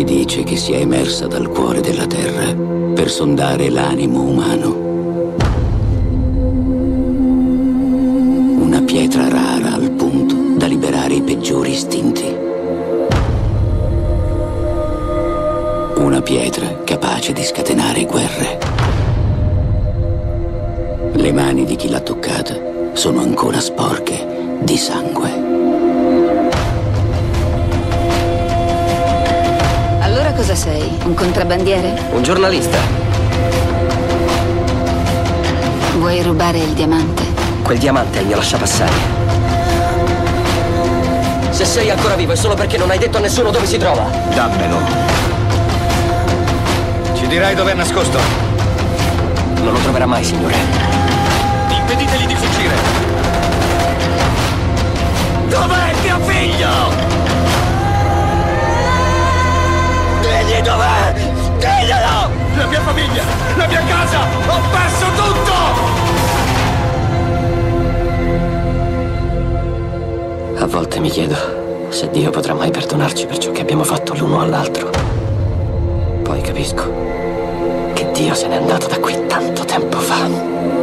luce che si è emersa dal cuore della terra per sondare l'animo umano. Una pietra rara al punto da liberare i peggiori istinti. Una pietra capace di scatenare guerre. Le mani di chi l'ha toccata sono ancora sporche di sangue. Sei? Un contrabbandiere? Un giornalista. Vuoi rubare il diamante? Quel diamante è il mio lasciapassare. Se sei ancora vivo è solo perché non hai detto a nessuno dove si trova. Dammelo. Ci dirai dove è nascosto. Non lo troverà mai, signore. Impeditegli di mia famiglia, la mia casa, ho perso tutto! A volte mi chiedo se Dio potrà mai perdonarci per ciò che abbiamo fatto l'uno all'altro. Poi capisco che Dio se n'è andato da qui tanto tempo fa.